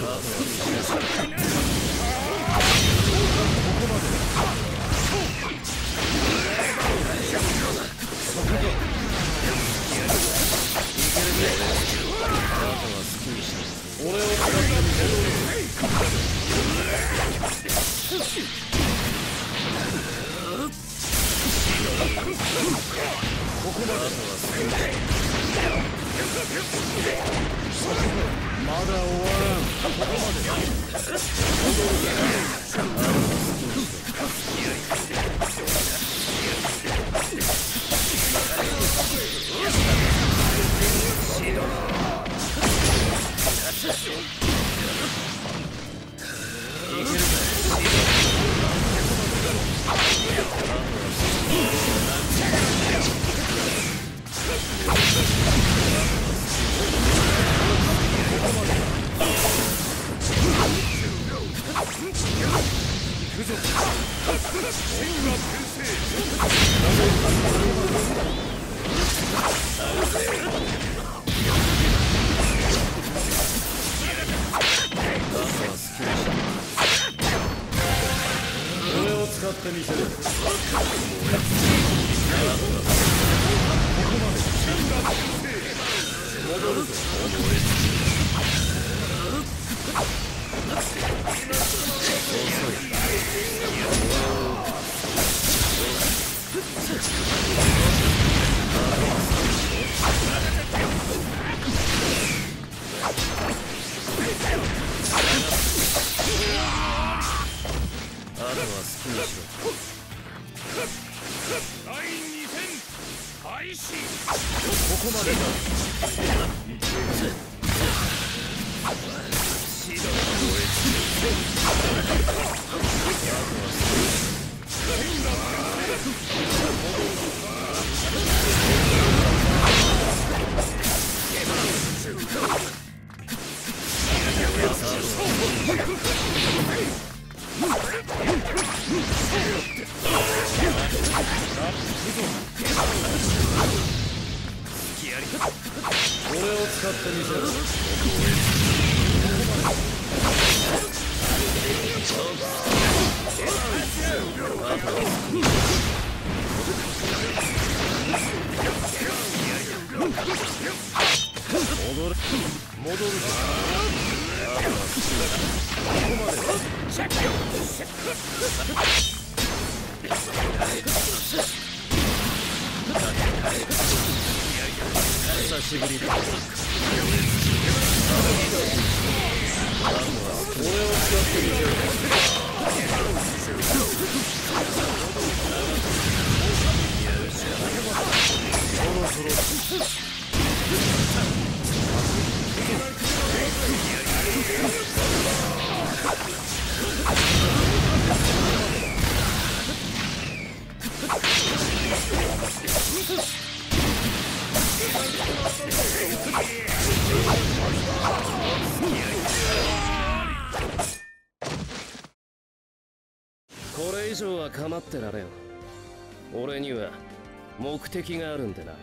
ここまではまだ終わらん。ここまでこるこまで戻るぞ第2戦開始。ここまでだ戻る。戻るここまで久しぶりだ。俺はを使ってみせるこれ以上は構ってられん。俺には目的があるんでな。